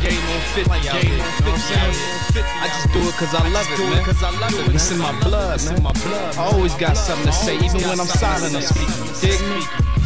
game on 50 like game on 50 you know what I'm saying? I just do it cause I love it, man. Cause I love it. It's in my blood, man. my blood. I always got something to say, even when I'm silent. I'm speaking. Dig?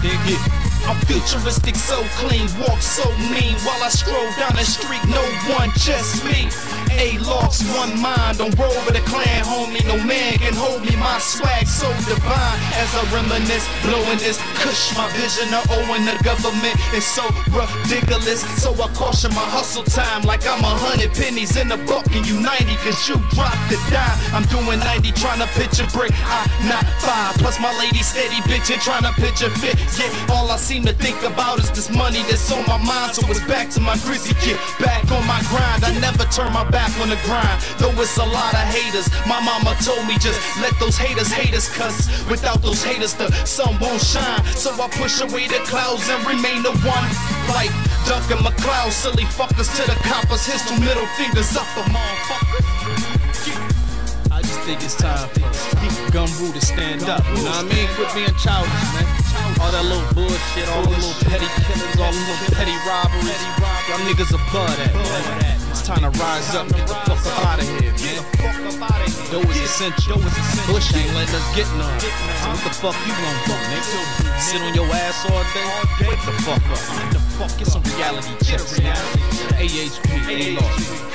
Dig it. I'm futuristic, so clean, walk so mean. While I stroll down the street, no one, just me. A lost one mind, don't roll with a clan, homie. No man can hold me, my swag so divine. As I reminisce, blowing this kush, my vision of owing the government is so ridiculous. So I caution my hustle time like I'm a hundred pennies in a buck and you 90, cause you dropped the dime. I'm doing 90, trying to pitch a brick, I not five. Plus my lady steady bitchin', trying to pitch a fit. Yeah, all I seem to think about is this money that's on my mind. So it's back to my grizzly kid, back on my grind. I never turn my back on the grind, though it's a lot of haters. My mama told me just let those haters hate us, cause without those haters, the sun won't shine. So I push away the clouds and remain the one. Like Duncan MacLeod, silly fuckers to the coppers. Here's two middle fingers up, a motherfucker I just think it's time for Gumbo to stand up. You know what I mean? Quit being childish, man. All that little bullshit, all the little petty killings, all the little petty robberies. Y'all niggas above that, man. It's time to rise up get the fuck up out of here. Dough is essential. Bush ain't letting us get none. So what the fuck you gonna do, nigga? Sit on your ass all day? Wake the fuck up. Get the fuck, get some reality checks, man. AHP, A-Lost, get lost.